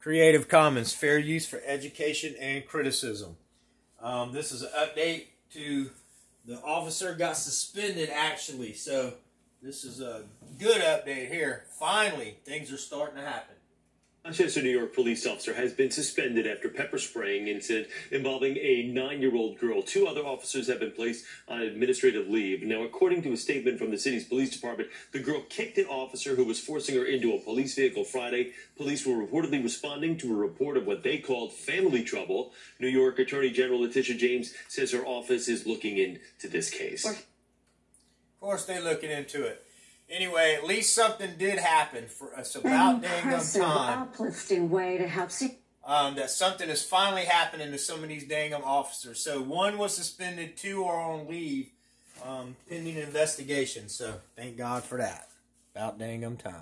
Creative Commons, fair use for education and criticism. Um, this is an update to the officer got suspended actually. So this is a good update here. Finally, things are starting to happen. Rochester, New York police officer has been suspended after pepper spraying incident involving a nine-year-old girl. Two other officers have been placed on administrative leave. Now, according to a statement from the city's police department, the girl kicked an officer who was forcing her into a police vehicle Friday. Police were reportedly responding to a report of what they called family trouble. New York Attorney General Letitia James says her office is looking into this case. Of course, they're looking into it. Anyway, at least something did happen for us about An dang time. uplifting way to help see. um, that something is finally happening to some of these dang officers. So one was suspended, two are on leave, um, pending investigation. So thank God for that. About dang time.